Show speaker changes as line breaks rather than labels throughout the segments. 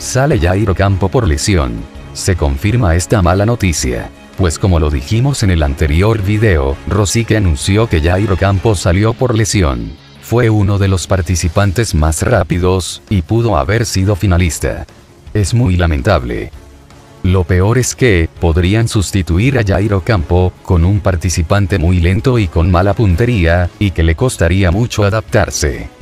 Sale Jairo Campo por lesión. Se confirma esta mala noticia. Pues como lo dijimos en el anterior video, Rosique anunció que Jairo Campo salió por lesión. Fue uno de los participantes más rápidos, y pudo haber sido finalista. Es muy lamentable. Lo peor es que, podrían sustituir a Jairo Campo, con un participante muy lento y con mala puntería, y que le costaría mucho adaptarse.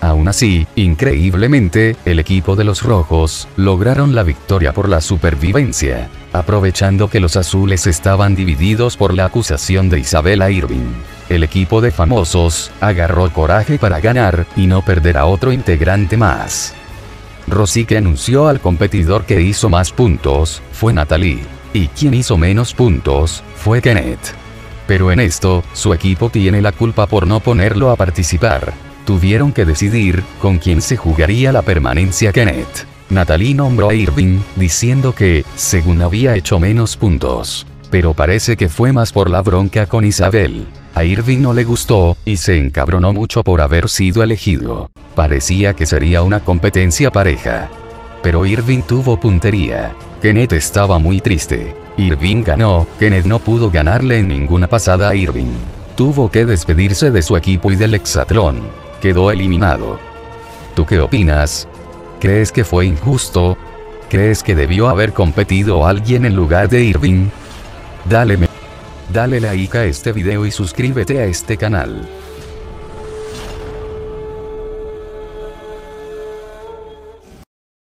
Aún así, increíblemente, el equipo de los rojos, lograron la victoria por la supervivencia, aprovechando que los azules estaban divididos por la acusación de Isabela Irving. El equipo de famosos, agarró coraje para ganar, y no perder a otro integrante más. Rosique anunció al competidor que hizo más puntos, fue Natalie. Y quien hizo menos puntos, fue Kenneth. Pero en esto, su equipo tiene la culpa por no ponerlo a participar. Tuvieron que decidir, con quién se jugaría la permanencia Kenneth. Natalie nombró a Irving, diciendo que, según había hecho menos puntos. Pero parece que fue más por la bronca con Isabel. A Irving no le gustó, y se encabronó mucho por haber sido elegido. Parecía que sería una competencia pareja. Pero Irving tuvo puntería. Kenneth estaba muy triste. Irving ganó, Kenneth no pudo ganarle en ninguna pasada a Irving. Tuvo que despedirse de su equipo y del hexatlón. Quedó eliminado. ¿Tú qué opinas? ¿Crees que fue injusto? ¿Crees que debió haber competido alguien en lugar de Irving? Dale me Dale like a este video y suscríbete a este canal.